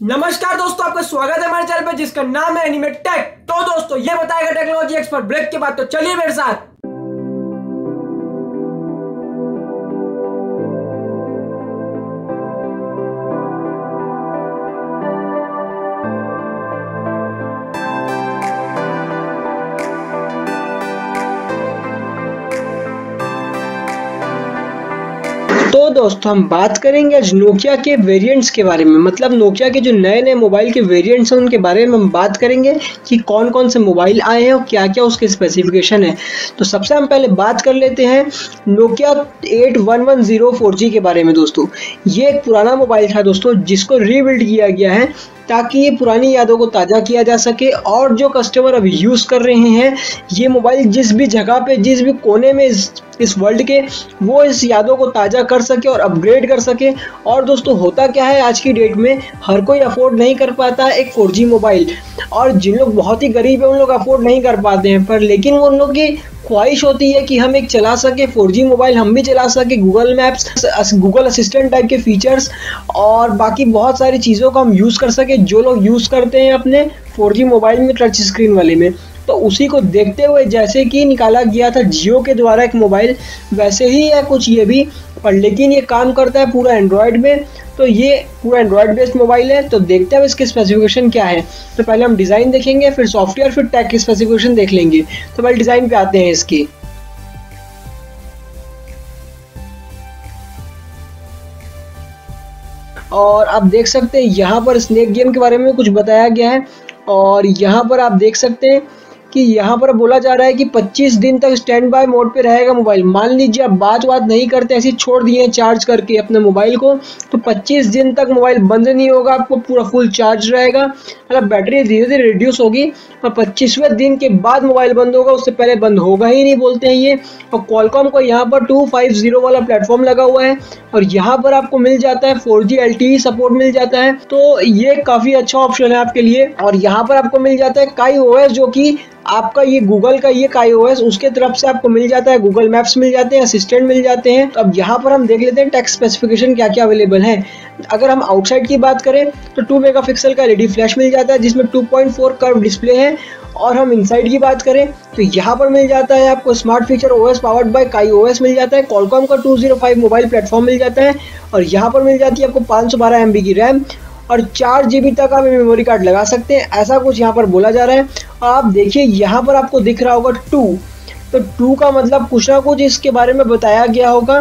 नमस्कार दोस्तों, आपका स्वागत है हमारे चैनल पर, जिसका नाम है एनिमेट टेक तो दोस्तों, ये बताएगा टेक्नोलॉजी एक्सपर्ट ब्रेक के बाद तो चलिए मेरे साथ। दोस्तों, हम बात करेंगे आज नोकिया के वेरिएंट्स के बारे में। मतलब नोकिया के जो नए नए मोबाइल के वेरिएंट्स हैं, उनके बारे में हम बात करेंगे कि कौन कौन से मोबाइल आए हैं और क्या क्या उसके स्पेसिफिकेशन है। तो सबसे हम पहले बात कर लेते हैं Nokia eight one one zero four G के बारे में, दोस्तों। ये एक पुराना मोबाइल था, दोस्तों, जिसको रीबिल्ड किया गया है। ताकि ये पुरानी यादों को ताज़ा किया जा सके और जो कस्टमर अभी यूज़ कर रहे हैं ये मोबाइल जिस भी जगह पे जिस भी कोने में इस, इस वर्ल्ड के वो इस यादों को ताज़ा कर सके और अपग्रेड कर सके। और दोस्तों होता क्या है आज की डेट में हर कोई अफोर्ड नहीं कर पाता एक फोर मोबाइल और जिन लोग बहुत ही गरीब है उन लोग अफोर्ड नहीं कर पाते हैं पर लेकिन उन लोग की ख्वाहिश होती है कि हम एक चला सके 4G मोबाइल हम भी चला सके Google maps Google assistant type के फीचर्स और बाकी बहुत सारी चीज़ों को हम यूज़ कर सके जो लोग यूज़ करते हैं अपने 4G मोबाइल में टच स्क्रीन वाले में तो उसी को देखते हुए जैसे कि निकाला गया था जियो के द्वारा एक मोबाइल वैसे ही है कुछ ये भी, पर लेकिन ये काम करता है पूरा एंड्रॉयड में तो ये पूरा एंड्रॉयड बेस्ड मोबाइल है तो देखते हैं इसके स्पेसिफिकेशन क्या है। तो पहले हम डिज़ाइन देखेंगे, फिर सॉफ्टवेयर फिर टैग की स्पेसिफिकेशन देख लेंगे। तो पहले डिज़ाइन पे आते हैं इसकी। और आप देख सकते हैं, यहाँ पर स्नेक गेम के बारे में कुछ बताया गया है और यहाँ पर आप देख सकते हैं कि यहाँ पर बोला जा रहा है कि 25 दिन तक स्टैंड बाय मोड पे रहेगा मोबाइल मान लीजिए आप बात बात नहीं करते, ऐसे छोड़ दिए चार्ज करके अपने मोबाइल को तो 25 दिन तक मोबाइल बंद नहीं होगा, आपको पूरा फुल चार्ज रहेगा। मतलब बैटरी धीरे धीरे रिड्यूस होगी और पच्चीसवें दिन के बाद मोबाइल बंद होगा, उससे पहले बंद होगा ही नहीं बोलते हैं ये। और कॉलकॉम को यहाँ पर टू वाला प्लेटफॉर्म लगा हुआ है और यहाँ पर आपको मिल जाता है फोर जी सपोर्ट मिल जाता है। तो ये काफ़ी अच्छा ऑप्शन है आपके लिए और यहाँ पर आपको मिल जाता है काई ओएस जो कि आपका ये गूगल का ये काई ओएस उसके तरफ़ से आपको मिल जाता है गूगल मैप्स मिल जाते हैं असिस्टेंट मिल जाते हैं। तो अब यहाँ पर हम देख लेते हैं टेक्स स्पेसिफिकेशन क्या क्या अवेलेबल है। अगर हम आउटसाइड की बात करें तो 2 मेगापिक्सल का एलईडी फ्लैश मिल जाता है, जिसमें 2.4 कर्व डिस्प्ले है। और हम इनसाइड की बात करें तो यहाँ पर मिल जाता है आपको smart feature OS powered by Kai OS मिल जाता है। कॉलकॉम का 205 मोबाइल प्लेटफॉर्म मिल जाता है। और यहाँ पर मिल जाती है आपको 512 एमबी की रैम और चार जी तक आप मेमोरी कार्ड लगा सकते हैं। ऐसा कुछ यहाँ पर बोला जा रहा है। आप देखिए, यहाँ पर आपको दिख रहा होगा टू तो टू का मतलब कुछ ना कुछ इसके बारे में बताया गया होगा।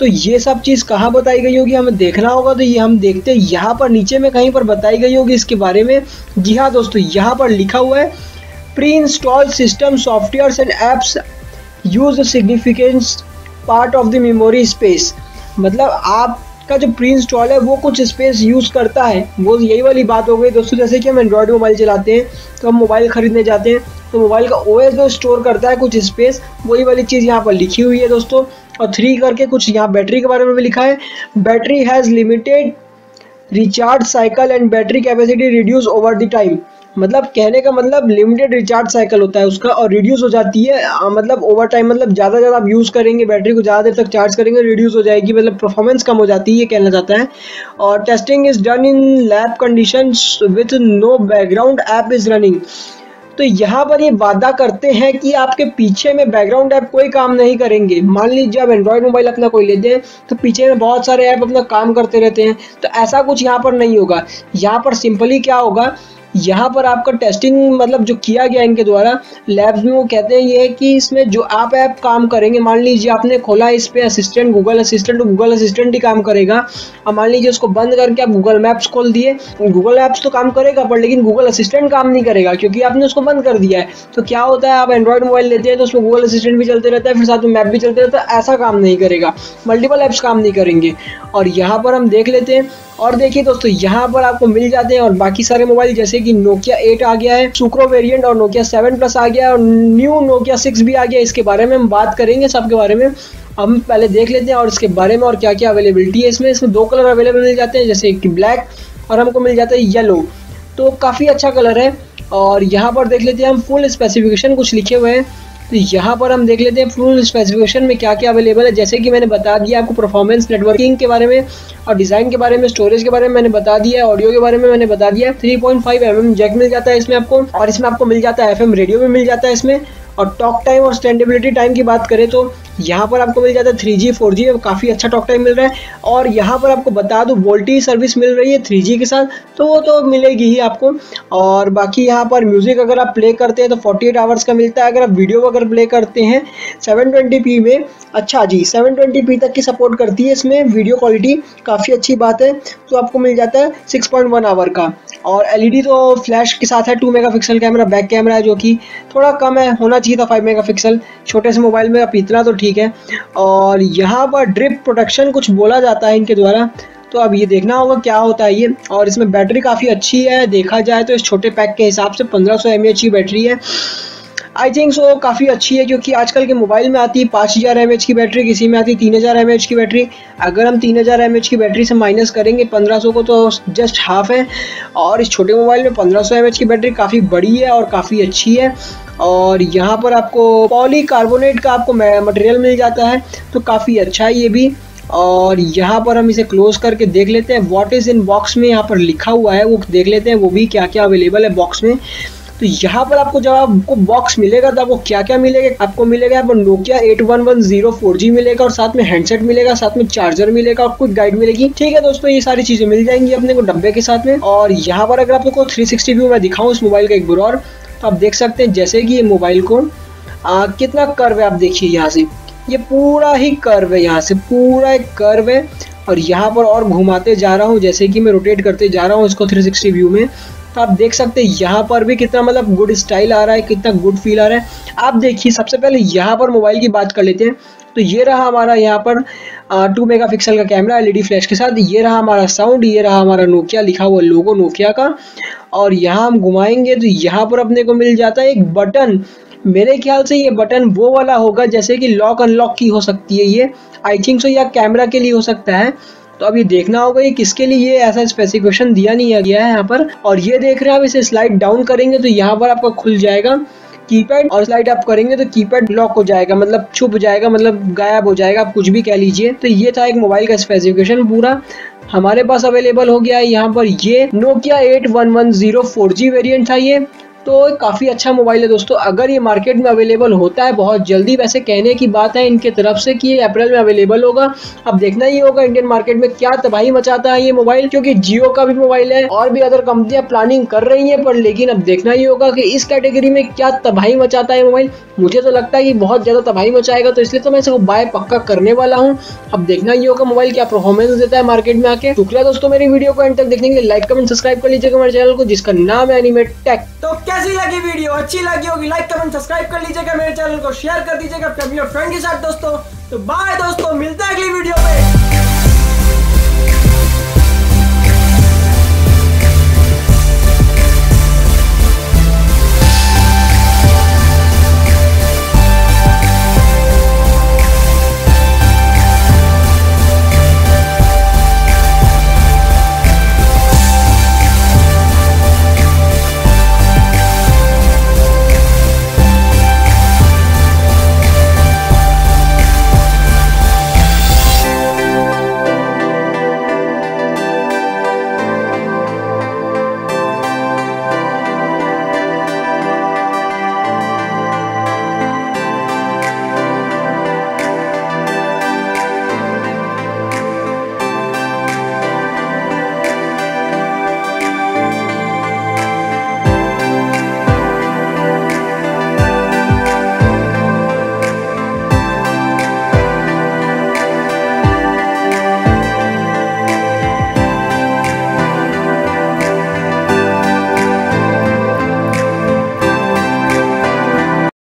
तो ये सब चीज़ कहाँ बताई गई होगी? हमें देखना होगा। तो ये हम देखते हैं। यहाँ पर नीचे में कहीं पर बताई गई होगी इसके बारे में। जी हाँ दोस्तों, यहाँ पर लिखा हुआ है pre install system software and apps use significance part of the memory space मतलब आप का जो प्री इंस्टॉल है, वो कुछ स्पेस यूज़ करता है। वो यही वाली बात हो गई। दोस्तों, जैसे कि हम एंड्रॉयड मोबाइल चलाते हैं तो हम मोबाइल ख़रीदने जाते हैं तो मोबाइल का ओएस जो स्टोर करता है कुछ स्पेस वही वाली चीज़ यहाँ पर लिखी हुई है दोस्तों। और थ्री करके कुछ यहाँ बैटरी के बारे में भी लिखा है। Battery has limited recharge cycle and battery capacity reduce over the time मतलब कहने का मतलब लिमिटेड रिचार्ज साइकिल होता है उसका और रिड्यूस हो जाती है। मतलब ओवर टाइम मतलब ज़्यादा ज़्यादा आप यूज़ करेंगे बैटरी को ज़्यादा देर तक चार्ज करेंगे रिड्यूस हो जाएगी मतलब परफॉर्मेंस कम हो जाती है, ये कहना चाहता है। और testing is done in lab condition with no background app is running तो यहाँ पर ये वादा करते हैं कि आपके पीछे में बैकग्राउंड ऐप कोई काम नहीं करेंगे। मान लीजिए आप एंड्रॉयड मोबाइल अपना कोई लेते हैं तो पीछे में बहुत सारे ऐप अपना काम करते रहते हैं। तो ऐसा कुछ यहाँ पर नहीं होगा। यहाँ पर सिंपली क्या होगा? यहाँ पर आपका टेस्टिंग मतलब जो किया गया इनके द्वारा लैब्स में वो कहते हैं ये है कि इसमें जो आप ऐप काम करेंगे, मान लीजिए आपने खोला इस पे असिस्टेंट गूगल असिस्टेंट तो गूगल असिस्टेंट ही काम करेगा। और मान लीजिए उसको बंद करके आप गूगल मैप्स खोल दिए गूगल मैप्स तो काम करेगा, पर लेकिन गूगल असिस्टेंट काम नहीं करेगा, क्योंकि आपने उसको बंद कर दिया है। तो क्या होता है, आप एंड्रॉयड मोबाइल लेते हैं तो उसमें गूगल असिस्टेंट भी चलते रहता है, फिर साथ में मैप भी चलते रहता है ऐसा काम नहीं करेगा। मल्टीपल ऐप्स काम नहीं करेंगे। और यहाँ पर हम देख लेते हैं और देखिए दोस्तों, यहाँ पर आपको मिल जाते हैं और बाकी सारे मोबाइल, जैसे कि नोकिया 8 आ गया है सुक्रो वेरिएंट और नोकिया 7 प्लस आ गया है और न्यू नोकिया 6 भी आ गया है। इसके बारे में हम बात करेंगे सबके बारे में। हम पहले देख लेते हैं और इसके बारे में और क्या क्या अवेलेबिलिटी है इसमें। इसमें दो कलर अवेलेबल मिल जाते हैं, जैसे कि ब्लैक और हमको मिल जाता है येलो तो काफ़ी अच्छा कलर है और यहाँ पर देख लेते हैं हम फुल स्पेसिफिकेशन कुछ लिखे हुए हैं। तो यहाँ पर हम देख लेते हैं फुल स्पेसिफिकेशन में क्या क्या अवेलेबल है। जैसे कि मैंने बता दिया आपको परफॉर्मेंस नेटवर्किंग के बारे में और डिज़ाइन के बारे में स्टोरेज के बारे में मैंने बता दिया ऑडियो के बारे में मैंने बता दिया three point five M M jack मिल जाता है इसमें आपको और इसमें आपको मिल जाता है एफएम रेडियो भी मिल जाता है इसमें। और टॉक टाइम और स्टैंडेबिलिटी टाइम की बात करें तो यहाँ पर आपको मिल जाता है थ्री जी फोर जी काफ़ी अच्छा टॉक टाइम मिल रहा है। और यहाँ पर आपको बता दूँ वोल्टी सर्विस मिल रही है थ्री जी के साथ तो वो तो मिलेगी ही आपको। और बाकी यहाँ पर म्यूज़िक अगर आप प्ले करते हैं तो फोर्टी एट आवर्स का मिलता है। अगर आप वीडियो अगर प्ले करते हैं सेवन ट्वेंटी पी में अच्छा जी सेवन ट्वेंटी पी तक की सपोर्ट करती है इसमें। वीडियो क्वालिटी काफ़ी अच्छी बात है तो आपको मिल जाता है सिक्स पॉइंट वन आवर का। और एलईडी तो फ्लैश के साथ है two megapixel camera back camera है जो कि थोड़ा कम है, होना चाहिए था फाइव मेगापिक्सल छोटे से मोबाइल में आप इतना तो ठीक है। और यहाँ पर ड्रिप प्रोटेक्शन कुछ बोला जाता है इनके द्वारा। तो अब ये देखना होगा क्या होता है ये। और इसमें बैटरी काफ़ी अच्छी है, देखा जाए तो इस छोटे पैक के हिसाब से पंद्रह सौ की बैटरी है। आई थिंक सो काफ़ी अच्छी है क्योंकि आजकल के मोबाइल में आती है पाँच हज़ार एम की बैटरी, किसी में आती है तीन हज़ार एम की बैटरी। अगर हम तीन हज़ार एम की बैटरी से माइनस करेंगे, पंद्रह सौ को तो जस्ट हाफ़ है। और इस छोटे मोबाइल में पंद्रह सौ एम की बैटरी काफ़ी बड़ी है और काफ़ी अच्छी है। और यहाँ पर आपको पॉली कार्बोनेट का आपको मटेरियल मिल जाता है तो काफ़ी अच्छा है ये भी। और यहाँ पर हम इसे क्लोज करके देख लेते हैं। व्हाट इज़ इन बॉक्स में यहाँ पर लिखा हुआ है, वो देख लेते हैं, वो भी क्या क्या अवेलेबल है बॉक्स में। तो यहाँ पर आपको जब आपको बॉक्स मिलेगा तो आपको क्या क्या मिलेगा? आपको मिलेगा आपको Nokia eight one one zero four G मिलेगा और साथ में हैंडसेट मिलेगा साथ में चार्जर मिलेगा और कुछ गाइड मिलेगी। ठीक है दोस्तों ये सारी चीज़ें मिल जाएँगी अपने को डब्बे के साथ में। और यहाँ पर अगर आपको थ्री सिक्सटी व्यू मैं दिखाऊँ इस मोबाइल का एक बुरा तो आप देख सकते हैं जैसे कि ये मोबाइल को आ, कितना कर्व है आप देखिए यहाँ से। ये पूरा ही कर्व है यहाँ से पूरा एक कर्व है। और यहाँ पर और घुमाते जा रहा हूँ जैसे कि मैं रोटेट करते जा रहा हूँ इसको 360 व्यू में। आप देख सकते हैं, यहाँ पर भी कितना मतलब गुड स्टाइल आ रहा है, कितना गुड फील आ रहा है। आप देखिए, सबसे पहले यहाँ पर मोबाइल की बात कर लेते हैं। तो ये रहा हमारा यहाँ पर टू मेगा पिक्सल का कैमरा एलईडी फ्लैश के साथ। ये रहा हमारा साउंड ये रहा हमारा नोकिया लिखा हुआ लोगो नोकिया का। और यहाँ हम घुमाएँगे तो यहाँ पर अपने को मिल जाता है एक बटन मेरे ख्याल से ये बटन वो वाला होगा, जैसे कि लॉक अनलॉक की हो सकती है ये। आई थिंक सो या कैमरा के लिए हो सकता है। तो अब ये देखना होगा ये किसके लिए ये ऐसा स्पेसिफिकेशन दिया नहीं गया है यहाँ पर। और ये देख रहे हैं, आप इसे स्लाइड डाउन करेंगे तो यहाँ पर आपका खुल जाएगा। कीपैड और स्लाइड आप करेंगे तो कीपैड लॉक हो जाएगा मतलब छुप जाएगा मतलब गायब हो जाएगा, आप कुछ भी कह लीजिए। तो ये था एक मोबाइल का स्पेसिफिकेशन पूरा। हमारे पास अवेलेबल हो गया है यहाँ पर ये Nokia eight one one zero four G variant था ये। तो काफ़ी अच्छा मोबाइल है दोस्तों। अगर ये मार्केट में अवेलेबल होता है, बहुत जल्दी वैसे कहने की बात है इनके तरफ़ से कि ये अप्रैल में अवेलेबल होगा। अब देखना ही होगा इंडियन मार्केट में क्या तबाही मचाता है ये मोबाइल क्योंकि जियो का भी मोबाइल है और भी अदर कंपनियाँ प्लानिंग कर रही है, पर लेकिन अब देखना ही होगा कि इस कैटेगरी में क्या तबाही मचाता है मोबाइल मुझे तो लगता है कि बहुत ज़्यादा तबाही मचाएगा तो इसलिए तो मैं इसको बाय पक्का करने वाला हूँ। अब देखना ही होगा मोबाइल क्या परफॉर्मेंस देता है मार्केट में आके। शुक्रिया दोस्तों मेरी वीडियो को एंड तक देखने के लिए। लाइक कमेंट सब्सक्राइब कर लीजिएगा मेरे चैनल को, जिसका नाम है एनिमेट टेक तो कैसी लगी वीडियो, अच्छी लगी होगी लाइक कमेंट सब्सक्राइब कर लीजिएगा मेरे चैनल को शेयर कर दीजिएगा और फ्रेंड के साथ दोस्तों। तो बाय दोस्तों, मिलते हैं अगली वीडियो